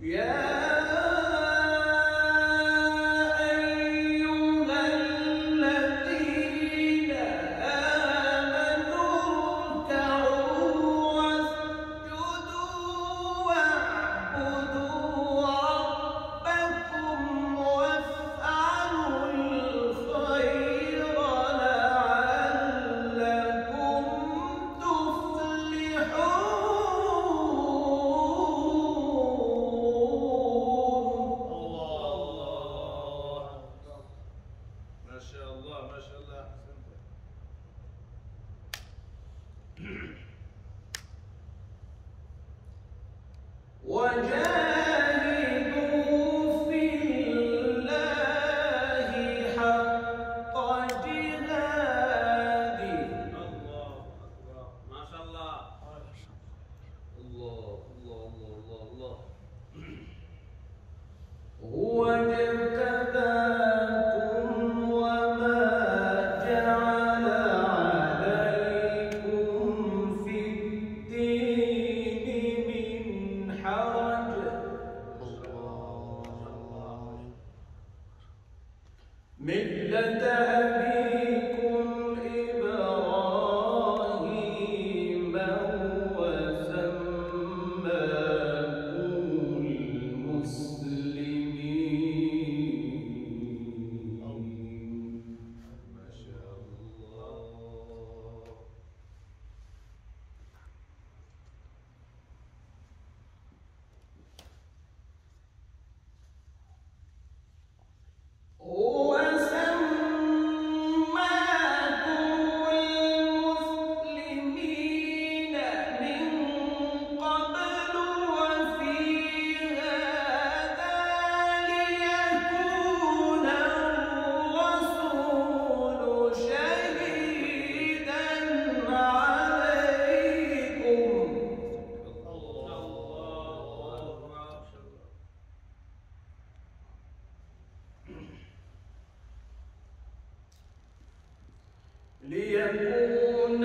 Yeah. ليكون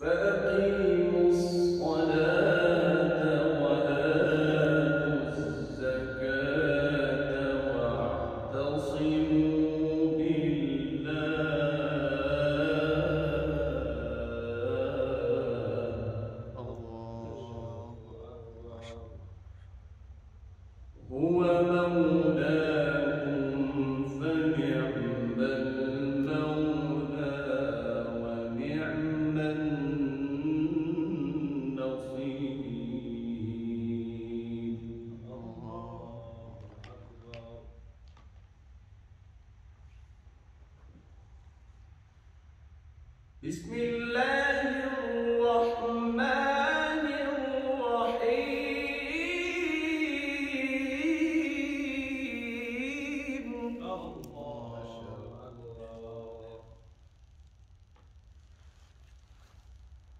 فأقيموا الصلاة.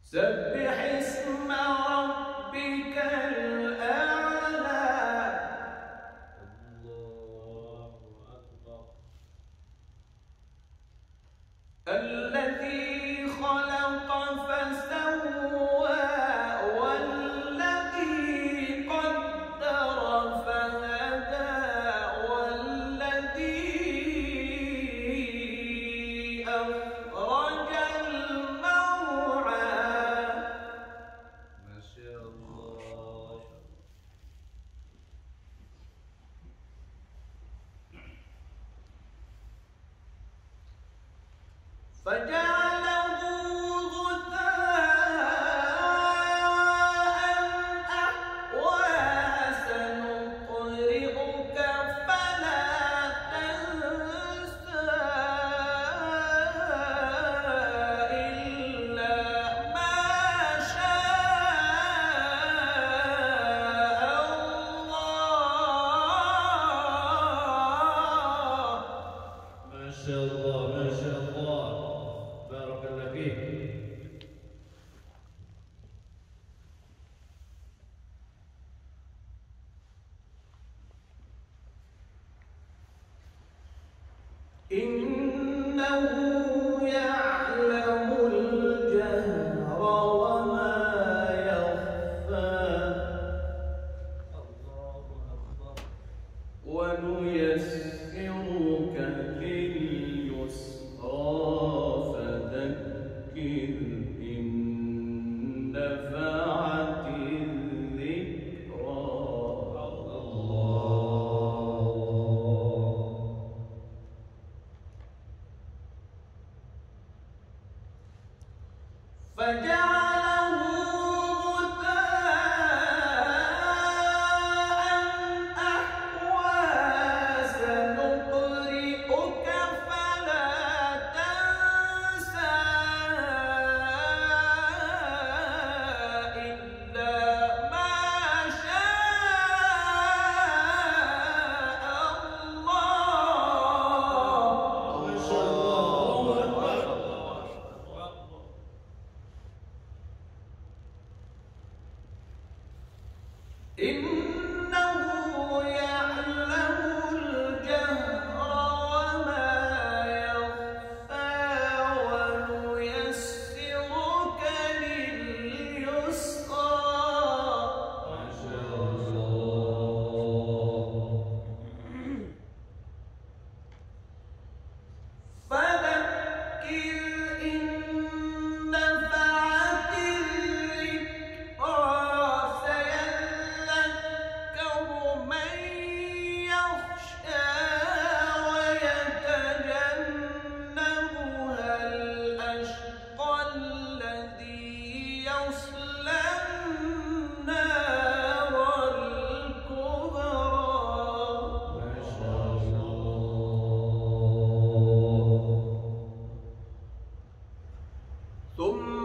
سبح اسم ربك But ثم